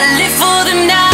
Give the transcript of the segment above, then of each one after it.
I live for the night.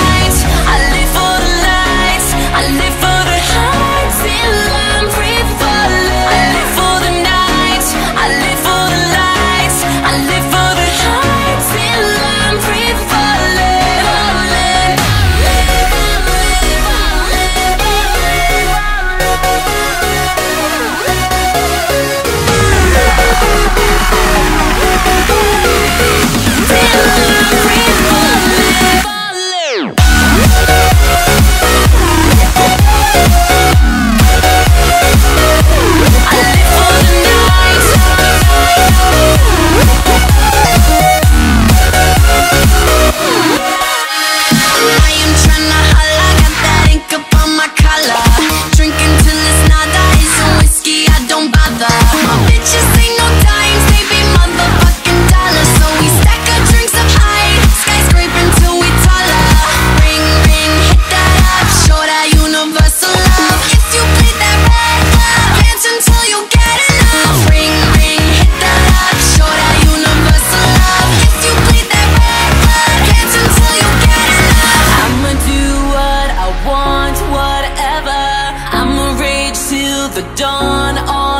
the dawn on